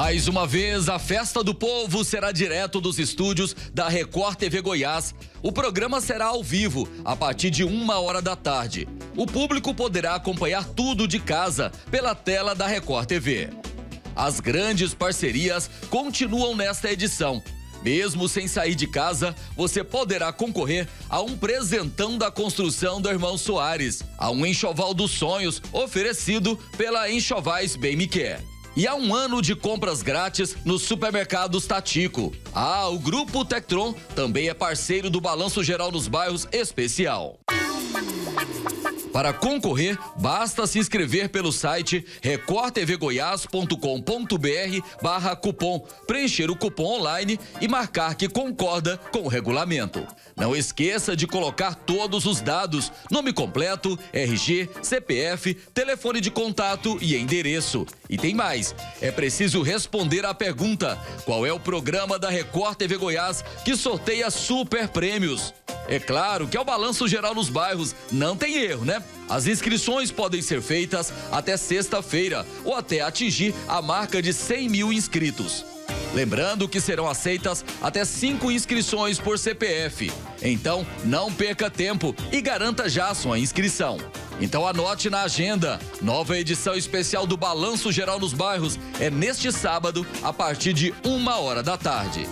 Mais uma vez, a Festa do Povo será direto dos estúdios da Record TV Goiás. O programa será ao vivo, a partir de uma hora da tarde. O público poderá acompanhar tudo de casa pela tela da Record TV. As grandes parcerias continuam nesta edição. Mesmo sem sair de casa, você poderá concorrer a um presentão da construção do irmão Soares, a um enxoval dos sonhos oferecido pela Enxovais Bem Me Quer. E há um ano de compras grátis nos supermercados Tatico. Ah, o Grupo Tectron também é parceiro do Balanço Geral nos Bairros Especial. Para concorrer, basta se inscrever pelo site recordtvgoias.com.br barra cupom, preencher o cupom online e marcar que concorda com o regulamento. Não esqueça de colocar todos os dados, nome completo, RG, CPF, telefone de contato e endereço. E tem mais, é preciso responder à pergunta: qual é o programa da Record TV Goiás que sorteia super prêmios? É claro que é o balanço geral nos bairros, não tem erro, né? As inscrições podem ser feitas até sexta-feira ou até atingir a marca de 100 mil inscritos. Lembrando que serão aceitas até cinco inscrições por CPF. Então, não perca tempo e garanta já sua inscrição. Então anote na agenda. Nova edição especial do Balanço Geral nos Bairros é neste sábado, a partir de uma hora da tarde.